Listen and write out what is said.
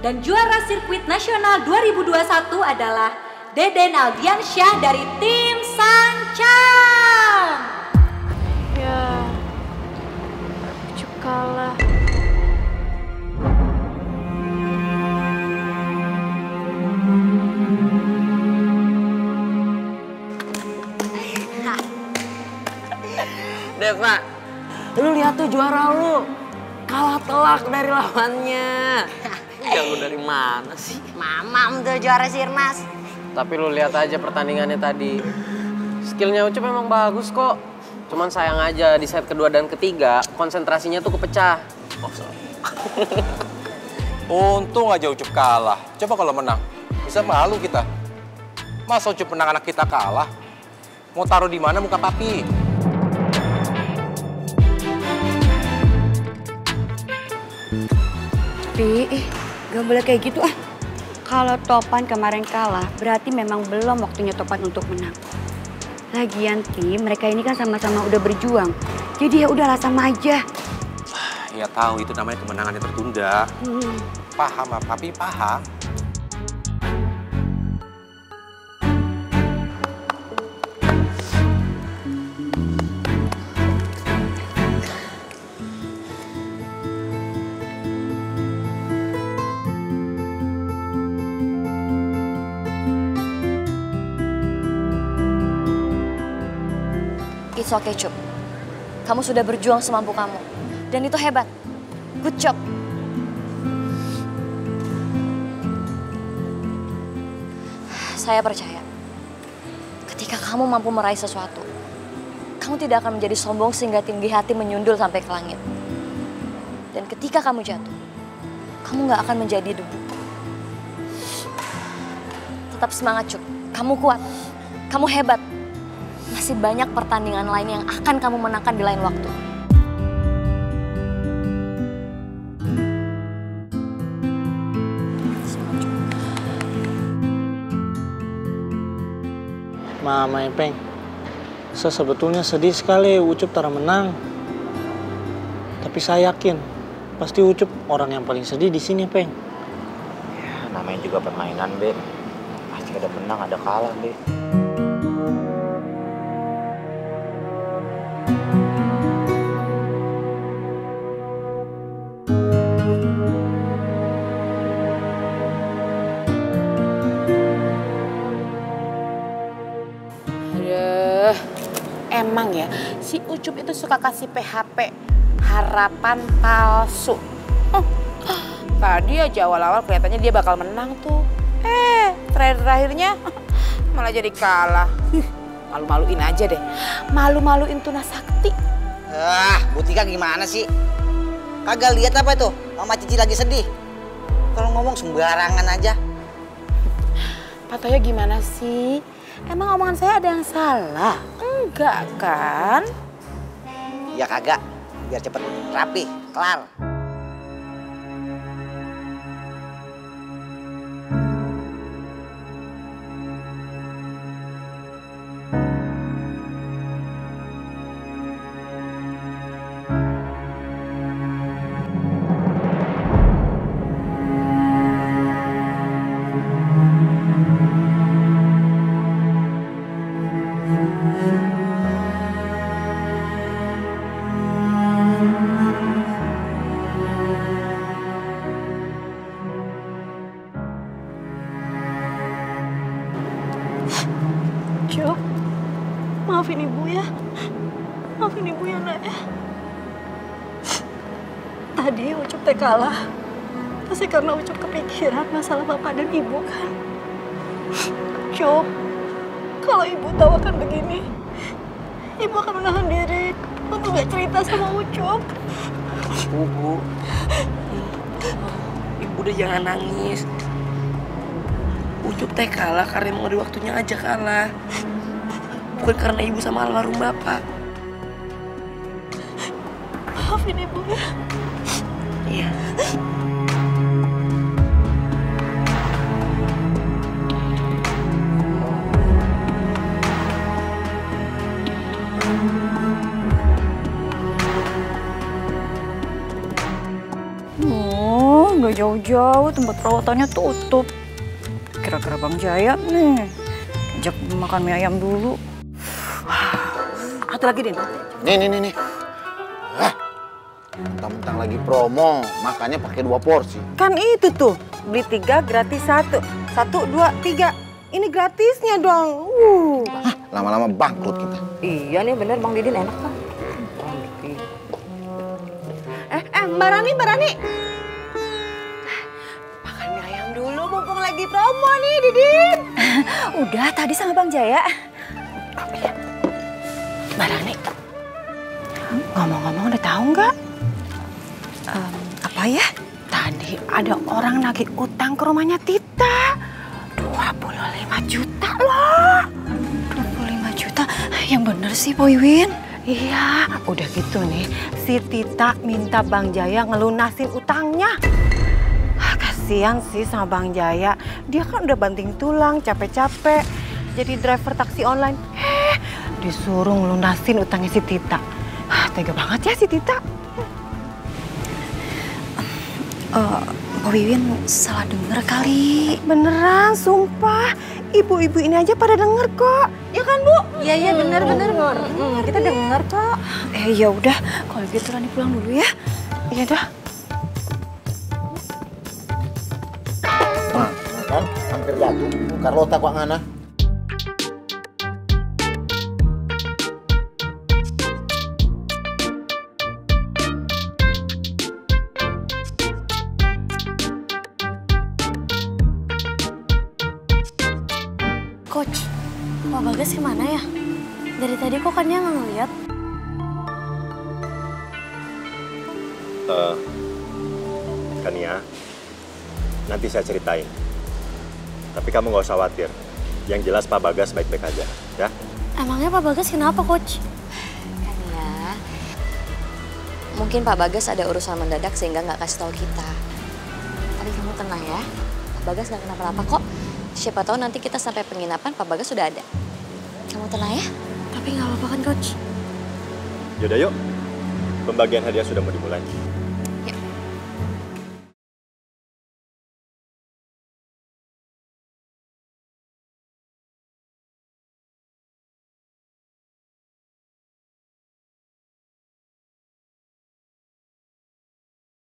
Dan juara sirkuit nasional 2021 adalah Deden Aldiansyah dari tim Sancang. Ya, Ucup kalah. Deva, lu lihat tuh juara lu. Kalah telak dari lawannya. Ya lu dari mana sih? Mamam tuh juara Sirnas. Tapi lu lihat aja pertandingannya tadi. Skillnya Ucup memang bagus kok. Cuman sayang aja di set kedua dan ketiga konsentrasinya tuh kepecah. Oh, sorry. Untung aja Ucup kalah. Coba kalau menang, bisa malu kita. Masa Ucup menang anak kita kalah? Mau taruh di mana muka papi? Pi, gak boleh kayak gitu ah. Kalau Topan kemarin kalah, berarti memang belum waktunya Topan untuk menang. Lagian Pi, mereka ini kan sama-sama udah berjuang. Jadi ya udahlah sama aja. Ya tahu itu namanya kemenangan yang tertunda. Hmm. Paham, ah, papi paham. It's okay, Cup. Kamu sudah berjuang semampu kamu. Dan itu hebat. Good job. Saya percaya, ketika kamu mampu meraih sesuatu, kamu tidak akan menjadi sombong sehingga tinggi hati menyundul sampai ke langit. Dan ketika kamu jatuh, kamu nggak akan menjadi debu. Tetap semangat, Cuk. Kamu kuat. Kamu hebat. Masih banyak pertandingan lain yang akan kamu menangkan di lain waktu. Mama Epeng, saya sebetulnya sedih sekali Ucup Tara menang. Tapi saya yakin, pasti Ucup orang yang paling sedih di sini, Peng. Ya, namanya juga permainan, Be. Pasti ada menang, ada kalah, Be. Emang ya si Ucup itu suka kasih PHP harapan palsu. Oh, tadi aja awal-awal kelihatannya dia bakal menang tuh. Eh, terakhir-terakhirnya malah jadi kalah. Malu-maluin aja deh. Malu-maluin Tuna Sakti. Ah, Butika gimana sih? Kagak lihat apa itu? Mama Cici lagi sedih. Kalau ngomong sembarangan aja. Pak Toyo gimana sih? Emang omongan saya ada yang salah? Enggak kan? Ya kagak. Biar cepet rapi, kelar. Cuk, maafin ibu ya. Maafin ibu ya nak ya. Tadi Ucup teh kalah. Pasti karena Ucup kepikiran masalah bapak dan ibu kan. Cup, kalau ibu tahu akan begini, ibu akan menahan diri untuk gak cerita sama Ucup. Ibu, ibu udah jangan nangis. Ucup teh kalah karena emang udah waktunya aja kalah. Bukan karena ibu sama almarhum bapak. Maafin ibu ya. Iya. Oh, gak udah jauh-jauh tempat perawatannya tutup. Kira-kira Bang Jaya nih, ajak makan mie ayam dulu. Satu lagi, Din. Nih, nih, nih, nih. Ah, mentang-mentang lagi promo, makanya pakai dua porsi. Kan itu tuh, beli tiga gratis satu. Satu, dua, tiga. Ini gratisnya dong. Uh. Lama-lama bangkrut kita. Iya nih bener Bang Didin enak kan. Eh, eh Mbak Rani, Mbak Rani. Lagi promo nih Didin. Udah tadi sama Bang Jaya. Mbak Rani, ngomong-ngomong udah tahu nggak? Em, apa ya? Tadi ada orang nagih utang ke rumahnya Tita. 25 juta loh. 25 juta. Yang bener sih, Po Iwin. Iya, udah gitu nih. Si Tita minta Bang Jaya ngelunasin utangnya. Kasian sih sama Bang Jaya. Dia kan udah banting tulang, capek-capek. Jadi driver taksi online. Eh, disuruh ngelunasin utangnya si Tita. Ah, Tega banget ya si Tita. Eh, Po Wiwin salah denger kali. Beneran, sumpah. Ibu-ibu ini aja pada denger kok. Ya kan, Bu? Iya, iya bener bener. Hmm, kita denger kok. Eh ya udah, kalau gitu Rani pulang dulu ya. Iya dah. Hampir jatuh. Carlota kok ngana. Coach, Pak Bagas ke mana ya? Dari tadi kok kan dia nggak ngeliat? Eh, Kania, nanti saya ceritain. Tapi kamu nggak usah khawatir. Yang jelas Pak Bagas baik-baik aja, ya. Emangnya Pak Bagas kenapa, Coach? Kan ya, mungkin Pak Bagas ada urusan mendadak sehingga nggak kasih tahu kita. Tapi kamu tenang ya, Pak Bagas nggak kenapa-napa kok. Siapa tahu nanti kita sampai penginapan Pak Bagas sudah ada. Kamu tenang ya. Tapi nggak apa-apa kan, Coach? Yaudah yuk, pembagian hadiah sudah mau dimulai.